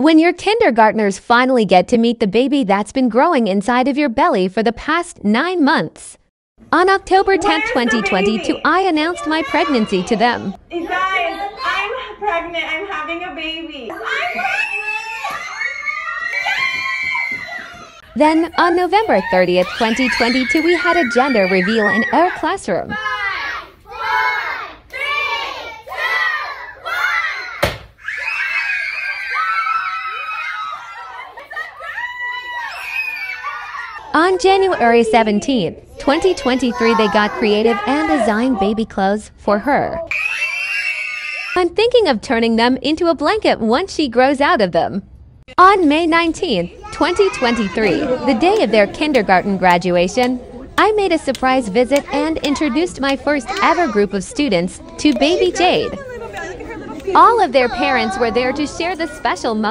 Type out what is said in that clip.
When your kindergartners finally get to meet the baby that's been growing inside of your belly for the past nine months. On October 10, 2022, I announced my pregnancy to them. You guys, I'm pregnant. I'm having a baby. Then, on November 30th, 2022, we had a gender reveal in our classroom. On January 17, 2023, they got creative and designed baby clothes for her. I'm thinking of turning them into a blanket once she grows out of them. On May 19, 2023, the day of their kindergarten graduation, I made a surprise visit and introduced my first ever group of students to baby Jayde. All of their parents were there to share the special moment.